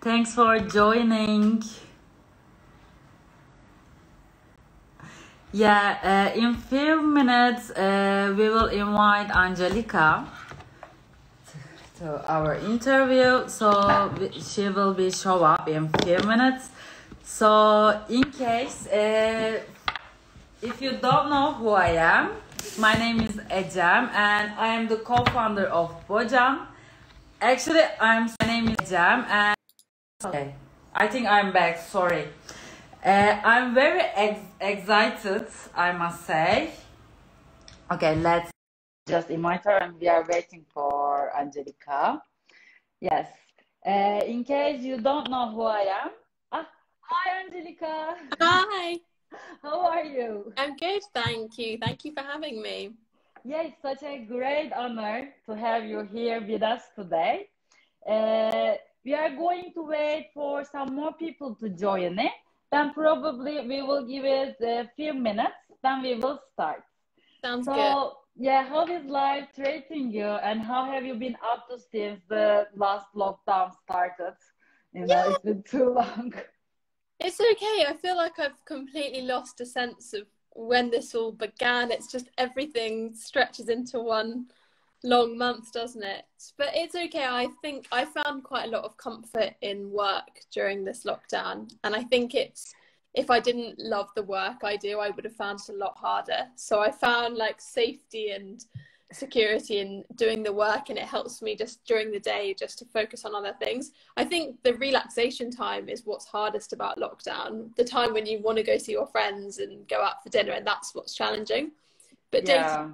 Thanks for joining. Yeah, uh, in few minutes uh, we will invite Angelica to our interview. So she will be show up in few minutes. So in case uh, if you don't know who I am, my name is Ecem and I am the co-founder of Bocan. Actually, I'm my name is Ecem and okay, I think I'm back. Sorry. Uh, I'm very ex- excited, I must say. Okay, let's just in my turn. We are waiting for Angelica. Yes. Uh, in case you don't know who I am, ah, hi Angelica. Hi, How are you? I'm good, thank you. Thank you for having me. Yeah, it's such a great honor to have you here with us today. Uh, we are going to wait for some more people to join in. Then probably we will give it a few minutes. Then we will start. Sounds So good. yeah, how is life treating you, and how have you been up to since the last lockdown started? You know, it's been too long. It's okay. I feel like I've completely lost a sense of when this all began. It's just everything stretches into one long month, doesn't it? But it's okay. I think I found quite a lot of comfort in work during this lockdown. And I think it's, if I didn't love the work I do, I would have found it a lot harder. So I found like safety and security in doing the work and it helps me just during the day just to focus on other things. I think the relaxation time is what's hardest about lockdown. The time when you want to go see your friends and go out for dinner and that's what's challenging. But day Yeah.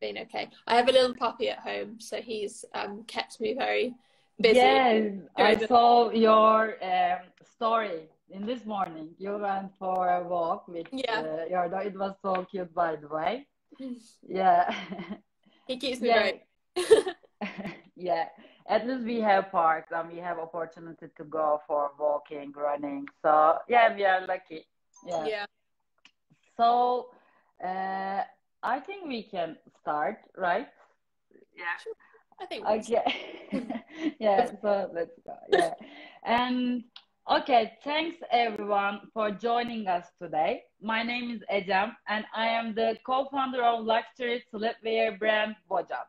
Been okay. I have a little puppy at home, so he's um, kept me very busy. Yes, I Very- saw your um, story in this morning. You went for a walk with Yeah. uh, your dog. It was so cute, by the way. Yeah. He keeps me Yeah. very. Yeah. At least we have parks and we have opportunity to go for walking, running. So yeah, we are lucky. Yeah. yeah. So uh, I think we can start, right? Yeah. I think. Okay. yeah, so let's go. Yeah. And okay, thanks everyone for joining us today. My name is Ecem and I am the co-founder of luxury sleepwear brand Bocan.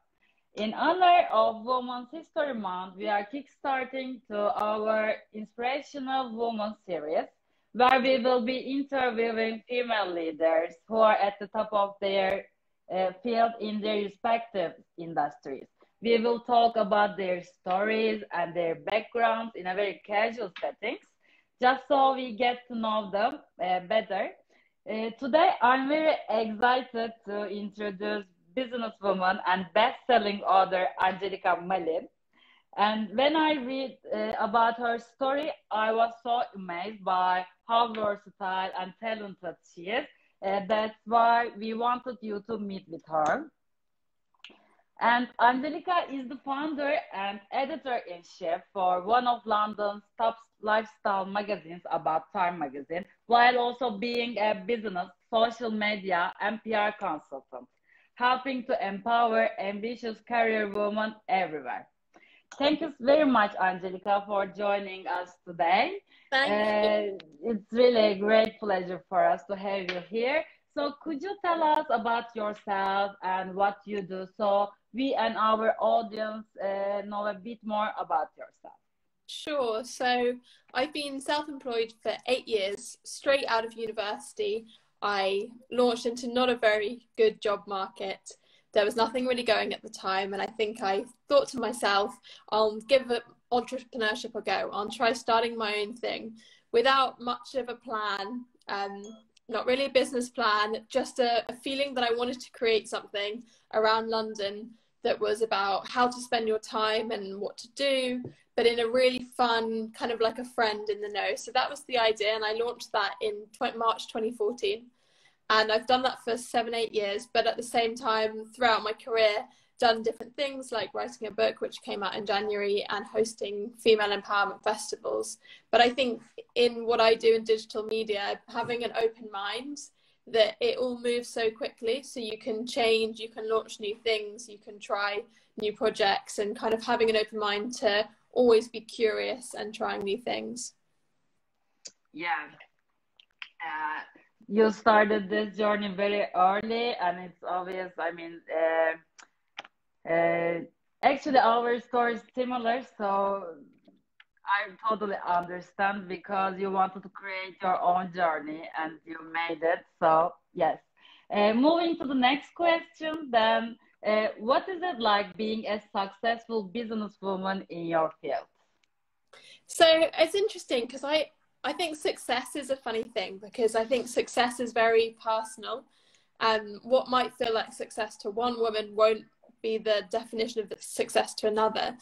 In honor of Women's History Month, we are kickstarting to our Inspirational Women series, where we will be interviewing female leaders who are at the top of their uh, field in their respective industries. We will talk about their stories and their backgrounds in a very casual settings, just so we get to know them uh, better. Uh, today, I'm very excited to introduce businesswoman and best-selling author Angelica Malin. And when I read uh, about her story, I was so amazed by how versatile and talented she is. Uh, that's why we wanted you to meet with her. And Angelica is the founder and editor in chief for one of London's top lifestyle magazines, About Time magazine, while also being a business, social media, and PR consultant, helping to empower ambitious career women everywhere. Thank you very much, Angelica, for joining us today. Thank you. Uh, it's really a great pleasure for us to have you here. So, could you tell us about yourself and what you do so we and our audience uh, know a bit more about yourself? Sure. So I've been self-employed for eight years, straight out of university. I launched into not a very good job market. There was nothing really going at the time, and I think I thought to myself, I'll give entrepreneurship a go. I'll try starting my own thing without much of a plan. Um, not really a business plan, just a, a feeling that I wanted to create something around London that was about how to spend your time and what to do, but in a really fun, kind of like a friend in the know. So that was the idea, and I launched that in March 2014. And I've done that for seven, eight years, but at the same time, throughout my career, done different things like writing a book, which came out in January, and hosting female empowerment festivals. But I think in what I do in digital media, having an open mind that it all moves so quickly so you can change you can launch new things you can try new projects and kind of having an open mind to always be curious and trying new things. Yeah. Uh, you started this journey very early, and it's obvious. I mean, uh, uh, actually, our story is similar, so I totally understand because you wanted to create your own journey and you made it. So, yes. Uh, moving to the next question, then, uh, what is it like being a successful businesswoman in your field? So it's interesting because I I think success is a funny thing because I think success is very personal. Um, what might feel like success to one woman won't be the definition of success to another.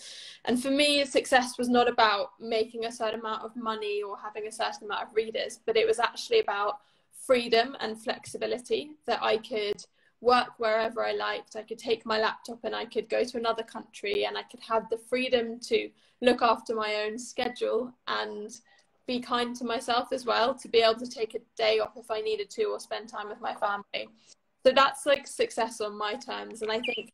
And for me, success was not about making a certain amount of money or having a certain amount of readers, but it was actually about freedom and flexibility that I could work wherever I liked. I could take my laptop and I could go to another country and I could have the freedom to look after my own schedule and be kind to myself as well to be able to take a day off if I needed to or spend time with my family. So that's like success on my terms. And I think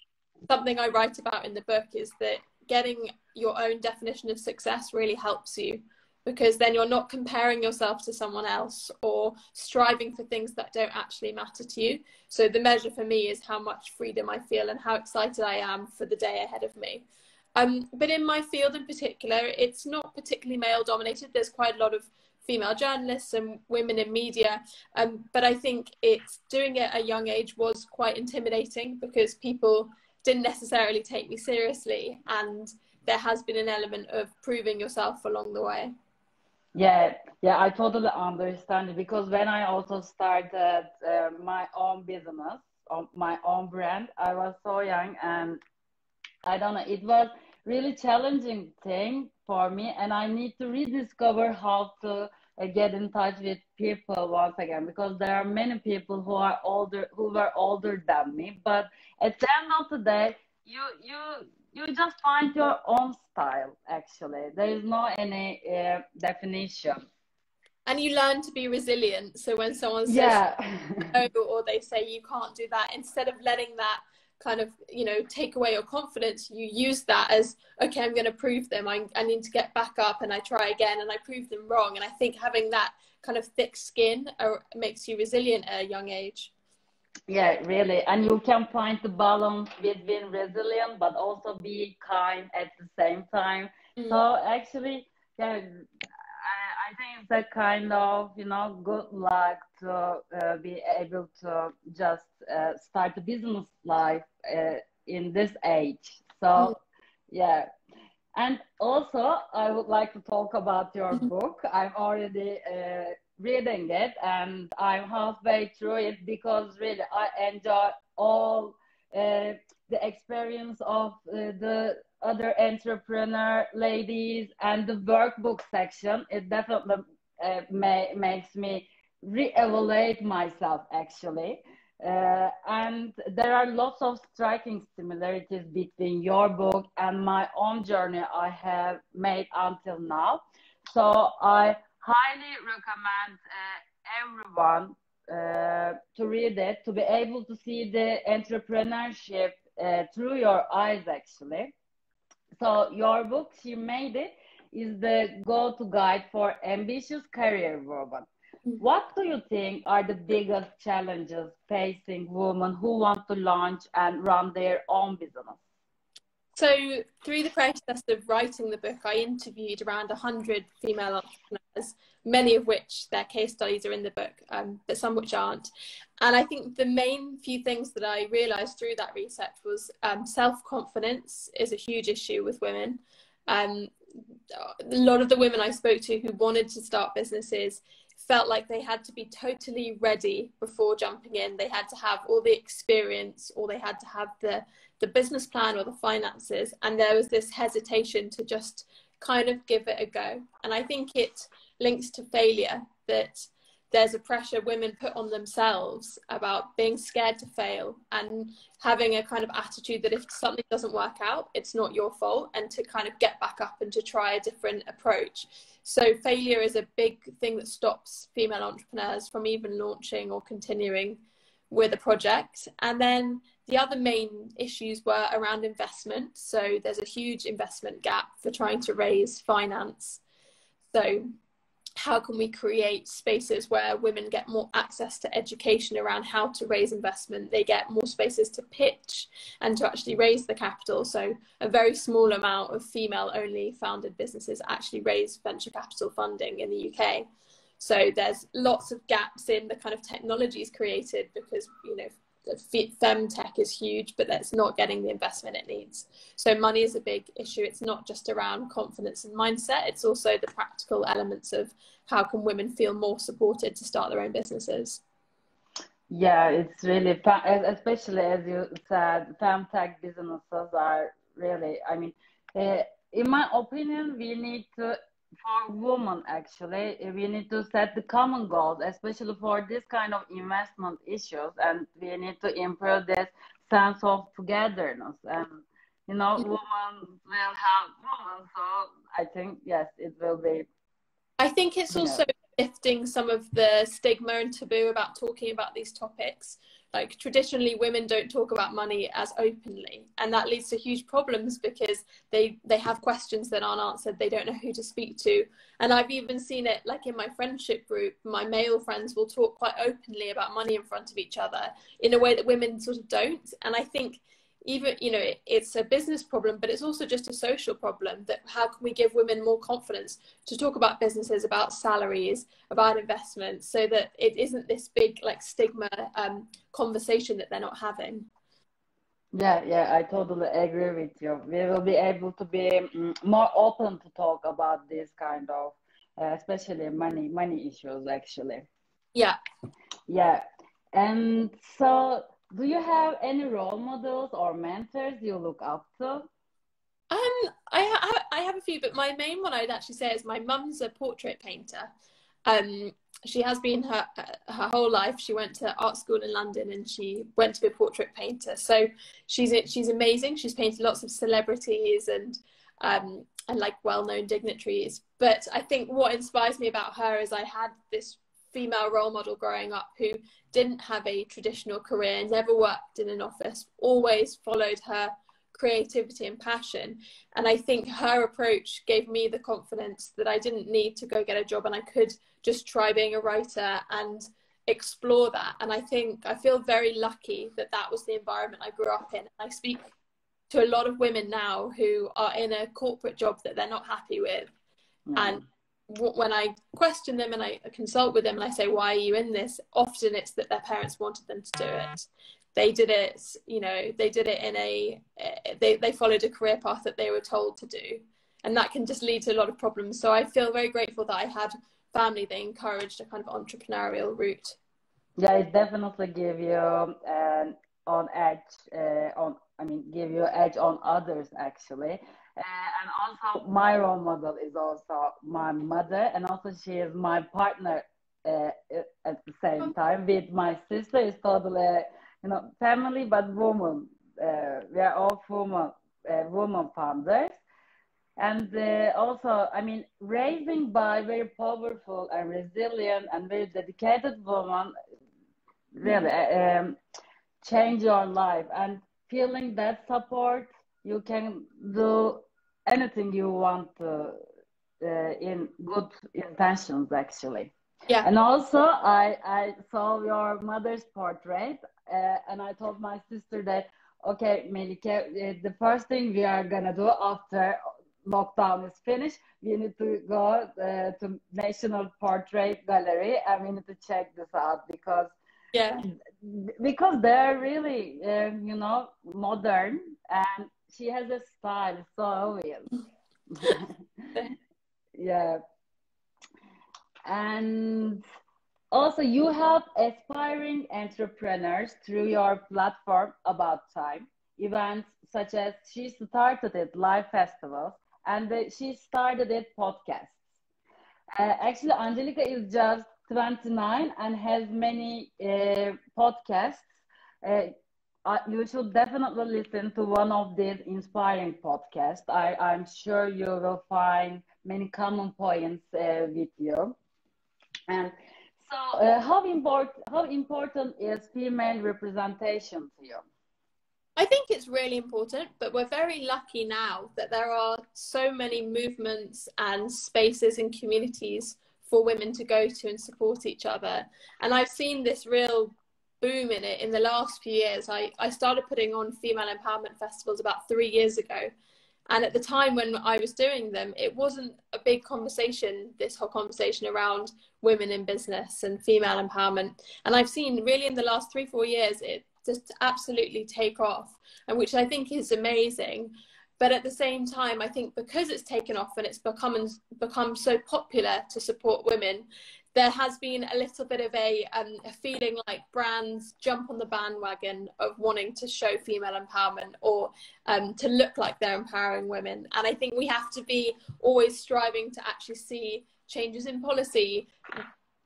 something I write about in the book is that getting your own definition of success really helps you because then you're not comparing yourself to someone else or striving for things that don't actually matter to you. So the measure for me is how much freedom I feel and how excited I am for the day ahead of me. Um, but in my field in particular, it's not particularly male dominated. There's quite a lot of female journalists and women in media. Um, but I think it's doing it at a young age was quite intimidating because people didn't necessarily take me seriously. And there has been an element of proving yourself along the way. Yeah, yeah, I totally understand because when I also started uh, my own business, my own brand, I was so young and I don't know. It was really challenging thing for me, and I need to rediscover how to uh, get in touch with people once again because there are many people who are older, who were older than me. But at the end of the day, you you you just find your own style. Actually, there is no any uh, definition and you learn to be resilient so when someone says yeah. no or they say you can't do that instead of letting that kind of you know take away your confidence you use that as okay i'm going to prove them. I, I need to get back up and i try again and i prove them wrong. And i think having that kind of thick skin uh, makes you resilient at a young age. Yeah really. And you can find the balance between resilient but also be kind at the same time. Mm. so actually yeah it's a kind of, you know, good luck to uh, be able to just uh, start a business life uh, in this age. So, yeah. And also, I would like to talk about your mm-hmm. book. I'm already uh, reading it and I'm halfway through it because really I enjoy all uh, the experience of uh, the other entrepreneur ladies and the workbook section. It definitely uh, may, makes me re-evaluate myself actually. Uh, and there are lots of striking similarities between your book and my own journey i have made until now. So i highly recommend uh, everyone uh, to read it to be able to see the entrepreneurship uh, through your eyes actually so your book, she made it, is the go-to guide for ambitious career women. Mm-hmm. What do you think are the biggest challenges facing women who want to launch and run their own business? So, through the process of writing the book, I interviewed around 100 female entrepreneurs, many of which their case studies are in the book, um, but some which aren't. And I think the main few things that I realized through that research was um, self confidence is a huge issue with women. Um, a lot of the women I spoke to who wanted to start businesses felt like they had to be totally ready before jumping in. They had to have all the experience or they had to have the, the business plan or the finances. And there was this hesitation to just kind of give it a go. And I think it links to failure that there's a pressure women put on themselves about being scared to fail and having a kind of attitude that if something doesn't work out, it's not your fault, and to kind of get back up and to try a different approach. So, failure is a big thing that stops female entrepreneurs from even launching or continuing with a project. And then the other main issues were around investment. So there's a huge investment gap for trying to raise finance. So how can we create spaces where women get more access to education around how to raise investment they get more spaces to pitch and to actually raise the capital so a very small amount of female only founded businesses actually raise venture capital funding in the UK so there's lots of gaps in the kind of technologies created because you know femtech is huge, but that's not getting the investment it needs. So money is a big issue. It's not just around confidence and mindset. It's also the practical elements of how can women feel more supported to start their own businesses. Yeah, it's really, especially as you said, femtech businesses are really, I mean, uh, in my opinion, we need to for women actually we need to set the common goals especially for this kind of investment issues and we need to improve this sense of togetherness and you know women will help women so i think yes it will be i think it's also know. lifting some of the stigma and taboo about talking about these topics like traditionally women don't talk about money as openly and that leads to huge problems because they they have questions that aren't answered they don't know who to speak to. And i've even seen it like in my friendship group my male friends will talk quite openly about money in front of each other in a way that women sort of don't. And i think even you know it's a business problem but it's also just a social problem that how can we give women more confidence to talk about businesses about salaries about investments so that it isn't this big like stigma um, conversation that they're not having? Yeah yeah i totally agree with you. We will be able to be mm, more open to talk about this kind of uh, especially money money issues actually. Yeah. Yeah. And so do you have any role models or mentors you look up to? Um, I, ha- I have a few, but my main one I'd actually say is my mum's a portrait painter. Um, she has been her her whole life. She went to art school in London and she went to be a portrait painter. So she's she's amazing. She's painted lots of celebrities and um, and like well known dignitaries. But I think what inspires me about her is I had this female role model growing up who didn't have a traditional career, never worked in an office, always followed her creativity and passion. And I think her approach gave me the confidence that I didn't need to go get a job and I could just try being a writer and explore that. And I think I feel very lucky that that was the environment I grew up in. I speak to a lot of women now who are in a corporate job that they're not happy with. Mm. And when I question them and I consult with them and I say, why are you in this? Often it's that their parents wanted them to do it. They did it, you know, they did it in a, they, they followed a career path that they were told to do. And that can just lead to a lot of problems. So I feel very grateful that I had family that encouraged a kind of entrepreneurial route. Yeah, it definitely give you um, on edge, uh, on, I mean, give you edge on others actually uh, and also my role model is also my mother and also she is my partner uh, at the same time with my sister. Is totally you know family but woman. Uh, we are all woman uh, woman founders. And uh, also i mean raising by very powerful and resilient and very dedicated woman really um, change your life. And feeling that support you can do anything you want uh, uh, in good intentions actually. Yeah. And also i i saw your mother's portrait uh, and i told my sister that okay melike uh, the first thing we are gonna do after lockdown is finished we need to go uh, to national portrait gallery and we need to check this out because yeah. because they're really uh, you know modern and she has a style so obvious. yeah. And also you help aspiring entrepreneurs through your platform about time events such as she started it live festivals and she started it podcasts uh, actually angelica is just 29 and has many uh, podcasts uh, uh, you should definitely listen to one of these inspiring podcasts. I, I'm sure you will find many common points uh, with you. And so, uh, how important how important is female representation to you? I think it's really important, but we're very lucky now that there are so many movements and spaces and communities for women to go to and support each other. And I've seen this real boom in it in the last few years. I, I started putting on female empowerment festivals about three years ago. And at the time when I was doing them, it wasn't a big conversation, this whole conversation around women in business and female empowerment. And I've seen really in the last three, four years, it just absolutely take off, and which I think is amazing. But at the same time, I think because it's taken off and it's become become so popular to support women, there has been a little bit of a, um, a feeling like brands jump on the bandwagon of wanting to show female empowerment or um, to look like they're empowering women. And I think we have to be always striving to actually see changes in policy,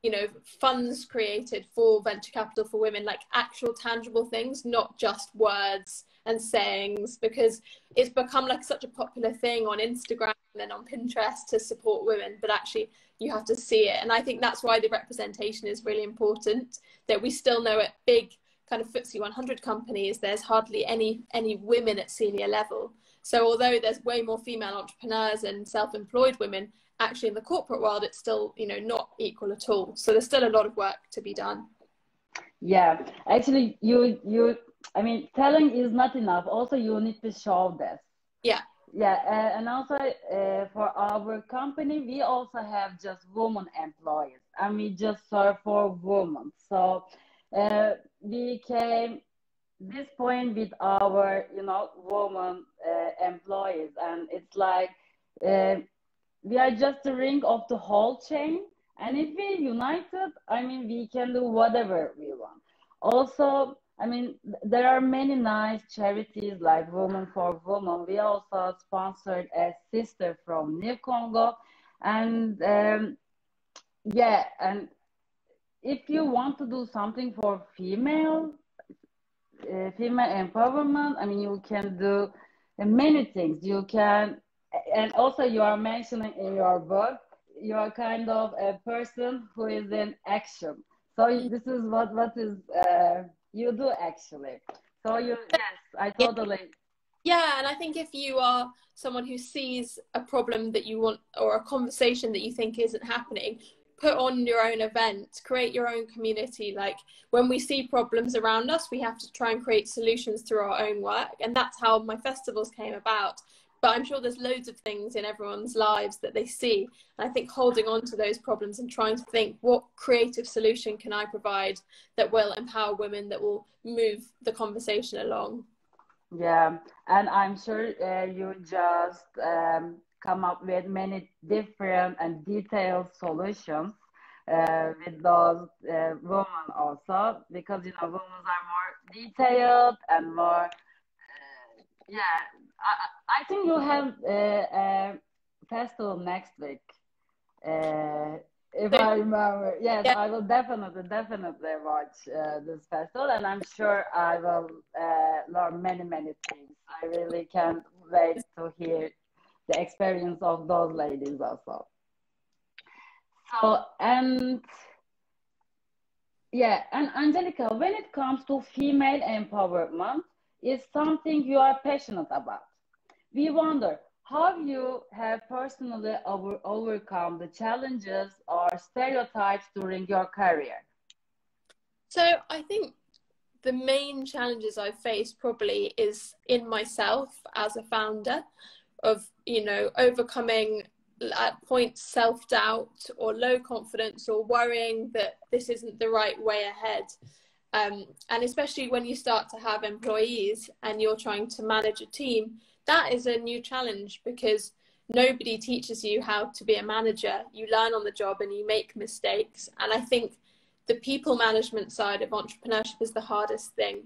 you know, funds created for venture capital for women, like actual tangible things, not just words and sayings, because it's become like such a popular thing on Instagram and on Pinterest to support women, but actually you have to see it. And I think that's why the representation is really important. That we still know at big kind of FTSE 100 companies, there's hardly any any women at senior level. So although there's way more female entrepreneurs and self-employed women, actually in the corporate world, it's still you know not equal at all. So there's still a lot of work to be done. Yeah, actually, you you I mean, telling is not enough. Also, you need to show this. Yeah yeah uh, and also uh, for our company we also have just women employees and we just serve for women so uh, we came this point with our you know women uh, employees and it's like uh, we are just the ring of the whole chain and if we united i mean we can do whatever we want also I mean, there are many nice charities like Women for Women. We also sponsored a sister from New Congo. And um, yeah, and if you want to do something for female, uh, female empowerment, I mean, you can do many things. You can, and also you are mentioning in your book, you are kind of a person who is in action. So this is what what is uh, you do actually. So you yes, I totally yeah, and I think if you are someone who sees a problem that you want or a conversation that you think isn't happening, put on your own event, create your own community. Like when we see problems around us, we have to try and create solutions through our own work. And that's how my festivals came about but I'm sure there's loads of things in everyone's lives that they see. And I think holding on to those problems and trying to think what creative solution can I provide that will empower women, that will move the conversation along. Yeah, and I'm sure uh, you just um, come up with many different and detailed solutions uh, with those uh, women also, because you know women are more detailed and more, uh, yeah, I, I think you have a, a festival next week. Uh, if I remember, yes, yeah. I will definitely, definitely watch uh, this festival, and I'm sure I will uh, learn many, many things. I really can't wait to hear the experience of those ladies also. So, and yeah, and Angelica, when it comes to female empowerment, is something you are passionate about. We wonder how you have personally over, overcome the challenges or stereotypes during your career. So I think the main challenges I've faced probably is in myself as a founder of, you know, overcoming at points self-doubt or low confidence or worrying that this isn't the right way ahead um, and especially when you start to have employees and you're trying to manage a team, that is a new challenge because nobody teaches you how to be a manager. You learn on the job and you make mistakes. And I think the people management side of entrepreneurship is the hardest thing.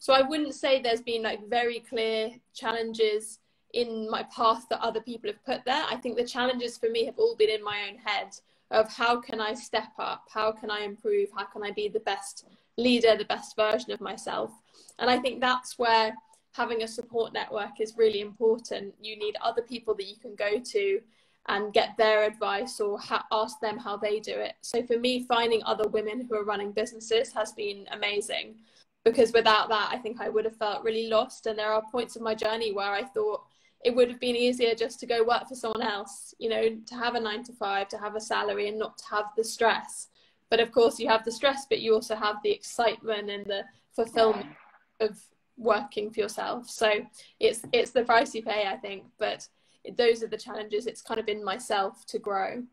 So I wouldn't say there's been like very clear challenges in my path that other people have put there. I think the challenges for me have all been in my own head of how can I step up? How can I improve? How can I be the best leader, the best version of myself. And I think that's where having a support network is really important. You need other people that you can go to and get their advice or ha- ask them how they do it. So for me, finding other women who are running businesses has been amazing. because without that, I think I would have felt really lost. And there are points of my journey where I thought it would have been easier just to go work for someone else, you know, to have a nine to five, to have a salary and not to have the stress. But of course, you have the stress, but you also have the excitement and the fulfillment of working for yourself. So it's it's the price you pay, I think. But those are the challenges. It's kind of in myself to grow.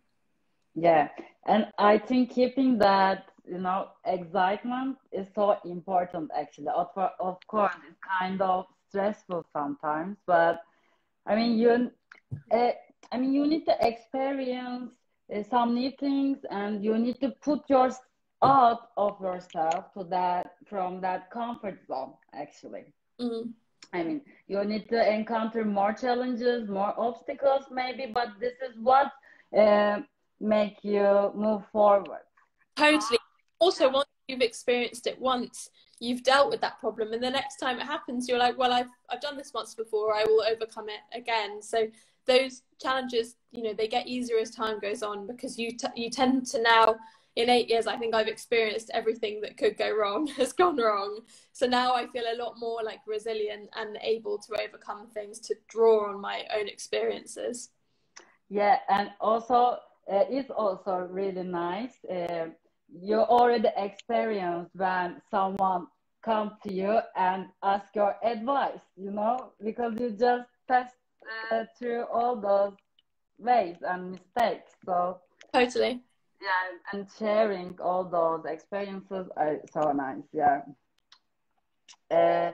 Yeah, and I think keeping that you know excitement is so important. Actually, of, of course, it's kind of stressful sometimes, but I mean you, uh, I mean you need to experience uh, some new things, and you need to put your out of yourself to that from that comfort zone. Actually. Mm-hmm. I mean, you need to encounter more challenges, more obstacles, maybe, but this is what uh, make you move forward. Totally. Also, once you've experienced it once, you've dealt with that problem, and the next time it happens, you're like, "Well, I've I've done this once before. I will overcome it again." So those challenges, you know, they get easier as time goes on because you t- you tend to now in eight years, I think I've experienced everything that could go wrong has gone wrong. So now I feel a lot more like resilient and able to overcome things to draw on my own experiences. Yeah, and also uh, it's also really nice. Uh, you already experienced when someone come to you and ask your advice, you know, because you just passed uh, through all those ways and mistakes. So totally yeah and sharing all those experiences are so nice yeah uh,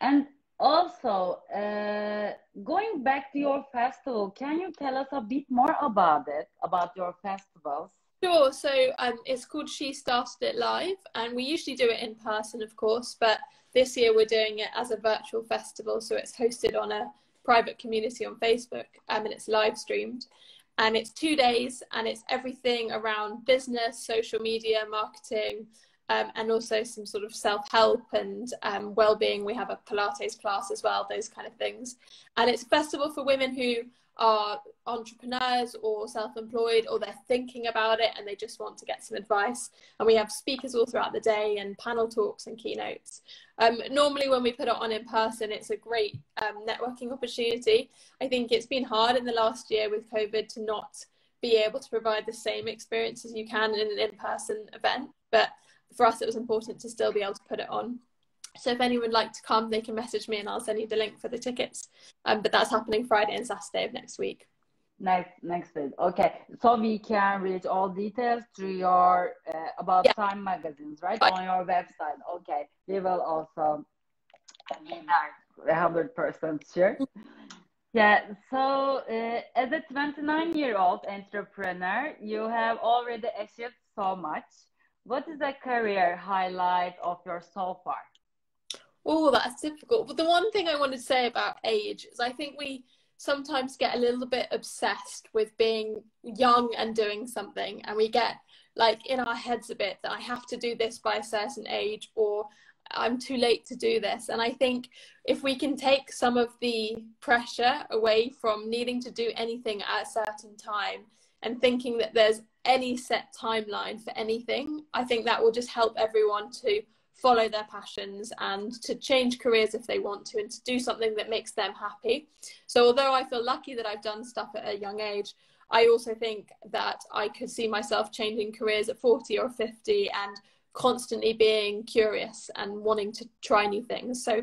and also uh, going back to your festival can you tell us a bit more about it about your festivals Sure. So um, it's called She Started It Live, and we usually do it in person, of course, but this year we're doing it as a virtual festival. So it's hosted on a private community on Facebook, um, and it's live streamed. And it's two days and it's everything around business social media marketing um, and also some sort of self-help and um, well-being. We have a pilates class as well those kind of things. And it's a festival for women who are entrepreneurs or self-employed or they're thinking about it and they just want to get some advice. And we have speakers all throughout the day and panel talks and keynotes. Um, normally when we put it on in person it's a great um, networking opportunity. I think it's been hard in the last year with covid to not be able to provide the same experience as you can in an in-person event but for us it was important to still be able to put it on so if anyone would like to come, they can message me and I'll send you the link for the tickets. Um, but that's happening Friday and Saturday of next week. Next next week. Okay, so we can read all details through your uh, about yeah. time magazines, right, on your website. Okay, we will also be there, hundred percent sure. Yeah, so uh, as a 29 year old entrepreneur, you have already achieved so much. What is the career highlight of your so far? Oh, that's difficult. But the one thing I wanted to say about age is I think we sometimes get a little bit obsessed with being young and doing something, and we get like in our heads a bit that I have to do this by a certain age or I'm too late to do this. And I think if we can take some of the pressure away from needing to do anything at a certain time and thinking that there's any set timeline for anything, I think that will just help everyone to follow their passions and to change careers if they want to and to do something that makes them happy. So, although I feel lucky that I've done stuff at a young age, I also think that I could see myself changing careers at 40 or 50 and constantly being curious and wanting to try new things. So,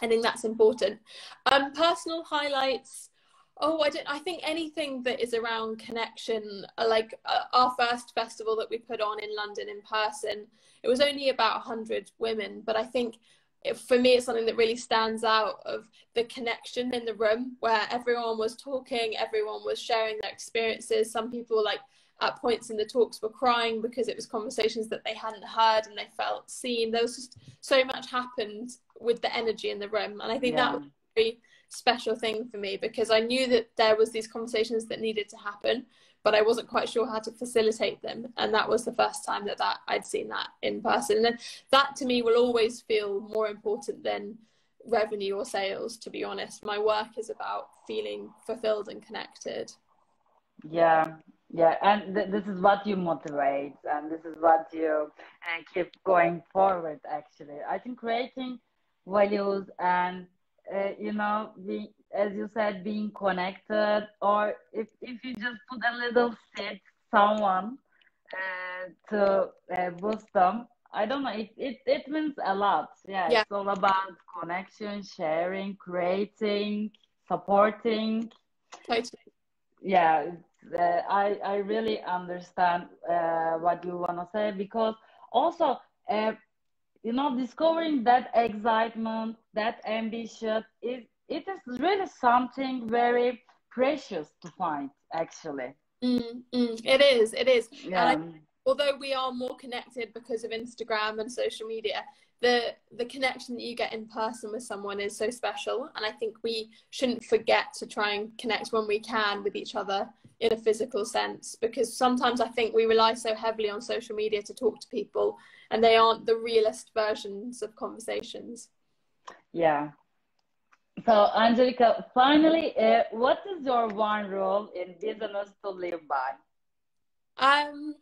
I think that's important. Um, personal highlights. Oh, I don't. I think anything that is around connection, uh, like uh, our first festival that we put on in London in person, it was only about 100 women, but I think it, for me, it's something that really stands out of the connection in the room where everyone was talking, everyone was sharing their experiences. Some people, like at points in the talks, were crying because it was conversations that they hadn't heard and they felt seen. There was just so much happened with the energy in the room, and I think yeah. that was very special thing for me because I knew that there was these conversations that needed to happen, but I wasn't quite sure how to facilitate them. And that was the first time that, that I'd seen that in person. And that to me will always feel more important than revenue or sales, to be honest. My work is about feeling fulfilled and connected. Yeah, Yeah, and th- this is what you motivate, and this is what you uh, keep going forward. Actually, I think creating values and uh, you know, be, as you said, being connected, or if if you just put a little seed someone uh, to uh, boost them, I don't know. It, it it means a lot. Yeah, Yeah. it's all about connection, sharing, creating, supporting. Totally. Yeah, uh, I I really understand uh, what you want to say because also, uh, you know, discovering that excitement, that ambition is it is really something very precious to find. Actually, Mm, mm, it is. It is. yeah, And I, although we are more connected because of Instagram and social media, the the connection that you get in person with someone is so special. And I think we shouldn't forget to try and connect when we can with each other in a physical sense, because sometimes I think we rely so heavily on social media to talk to people, and they aren't the realist versions of conversations. yeah. So, Angelica, finally, uh, what is your one rule in business to live by? Um,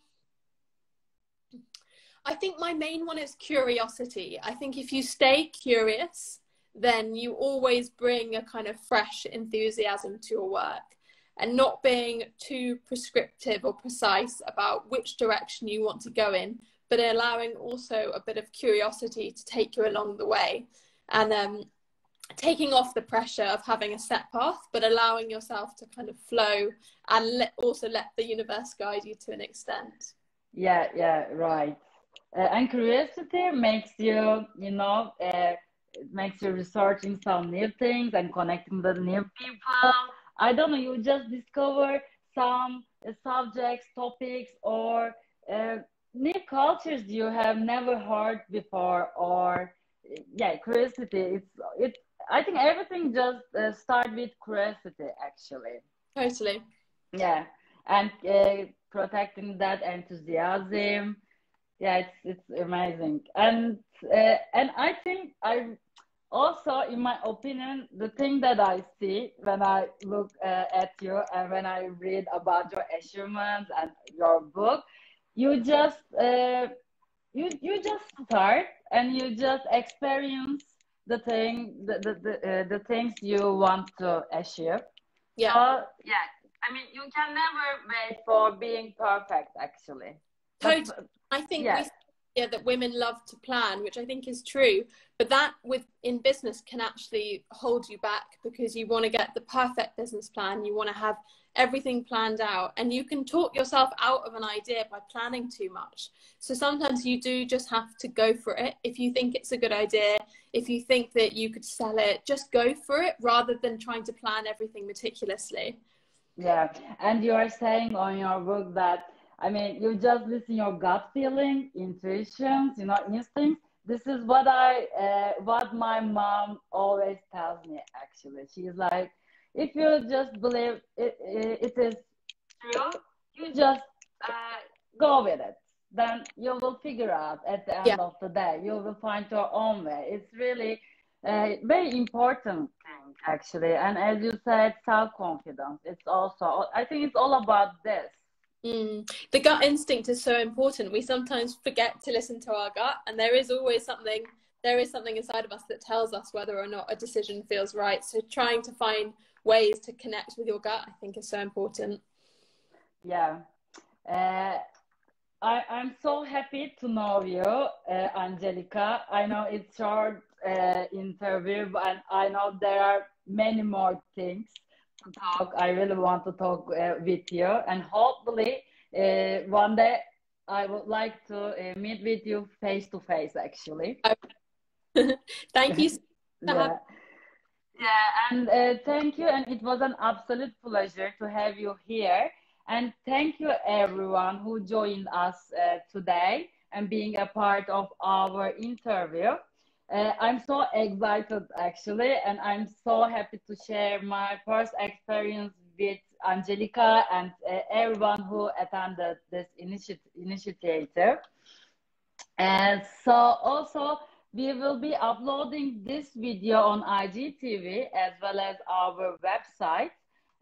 I think my main one is curiosity. I think if you stay curious, then you always bring a kind of fresh enthusiasm to your work and not being too prescriptive or precise about which direction you want to go in, but allowing also a bit of curiosity to take you along the way and um, taking off the pressure of having a set path, but allowing yourself to kind of flow and let, also let the universe guide you to an extent. Yeah, yeah, right. Uh, and curiosity makes you, you know, uh, makes you researching some new things and connecting with new people. I don't know, you just discover some uh, subjects, topics, or uh, new cultures you have never heard before. Or yeah, curiosity. It's it. I think everything just uh, start with curiosity, actually. Totally. Yeah, and uh, protecting that enthusiasm. Yeah, it's it's amazing, and uh, and I think I also, in my opinion, the thing that I see when I look uh, at you and when I read about your achievements and your book, you just uh, you you just start and you just experience the thing the the the, uh, the things you want to achieve. Yeah. So yeah, I mean, you can never wait for being perfect, actually. But, I think yeah. we yeah, that women love to plan, which I think is true. But that with in business can actually hold you back because you want to get the perfect business plan. You want to have everything planned out and you can talk yourself out of an idea by planning too much. So sometimes you do just have to go for it. If you think it's a good idea, if you think that you could sell it, just go for it rather than trying to plan everything meticulously. Yeah, and you are saying on your book that I mean you just listen your gut feeling, intuitions, you know, instincts. This is what I uh, what my mom always tells me. Actually, she's like, if you just believe it, it, is true, you just uh, go with it. Then you will figure out at the end Yeah. of the day. You will find your own way. It's really a very important thing, actually. And as you said, self confidence. It's also, I think it's all about this. Mm. The gut instinct is so important. We sometimes forget to listen to our gut, and there is always something. There is something inside of us that tells us whether or not a decision feels right. So, trying to find ways to connect with your gut, I think, is so important. Yeah. Uh, I, I'm so happy to know you, uh, Angelica. I know it's short uh, interview, but I know there are many more things to talk. I really want to talk uh, with you, and hopefully uh, one day I would like to uh, meet with you face to face. Actually, Thank you. so yeah, yeah, and uh, thank you. And it was an absolute pleasure to have you here. And thank you everyone who joined us uh, today and being a part of our interview. Uh, I'm so excited actually, and I'm so happy to share my first experience with Angelica and uh, everyone who attended this initi- initiative. And so also we will be uploading this video on IGTV as well as our website.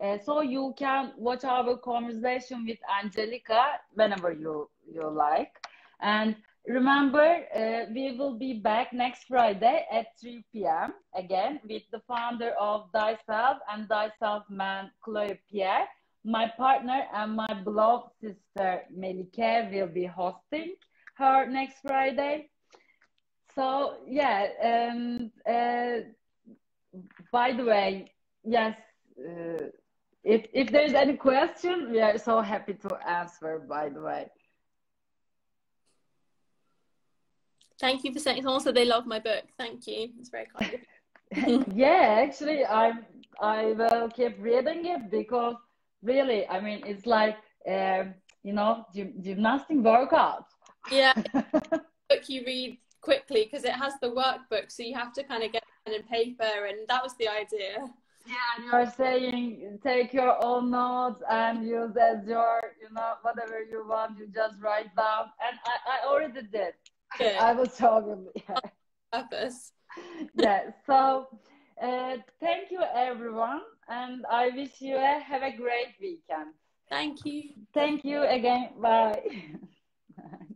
Uh, so you can watch our conversation with Angelica whenever you you like. And remember, uh, we will be back next Friday at 3 p.m. again with the founder of Thyself and Thyself Man, Chloe Pierre. My partner and my beloved sister Melike will be hosting her next Friday. So yeah, and uh, by the way, yes. Uh, if if there's any question, we are so happy to answer. By the way. Thank you for saying. Also, they love my book. Thank you. It's very kind. yeah, actually, I I will keep reading it because really, I mean, it's like um, you know, gym, gymnastic workout. Yeah, book you read quickly because it has the workbook, so you have to kind of get pen and paper, and that was the idea. Yeah, you're saying take your own notes and use as your, you know, whatever you want, you just write down. And I, I already did. Good. I was talking. Yeah. Purpose. yeah. So, uh, thank you, everyone, and I wish you a, have a great weekend. Thank you. Thank you again. Bye.